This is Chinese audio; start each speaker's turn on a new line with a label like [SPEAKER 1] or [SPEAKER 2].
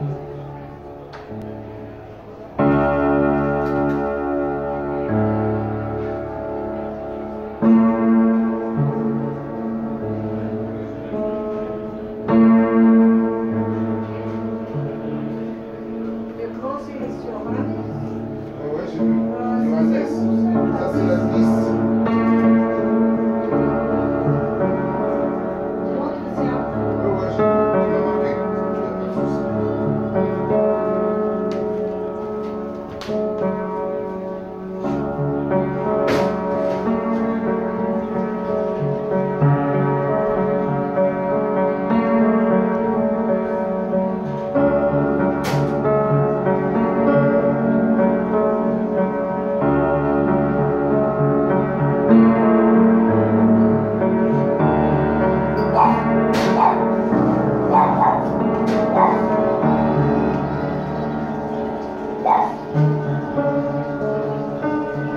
[SPEAKER 1] 嗯